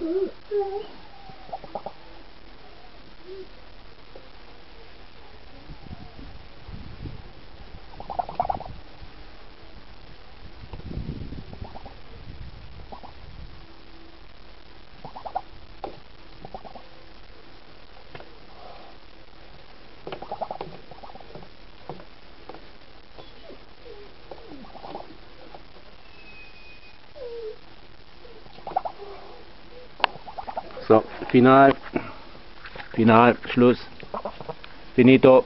you So, final. Final. Schluss. Finito.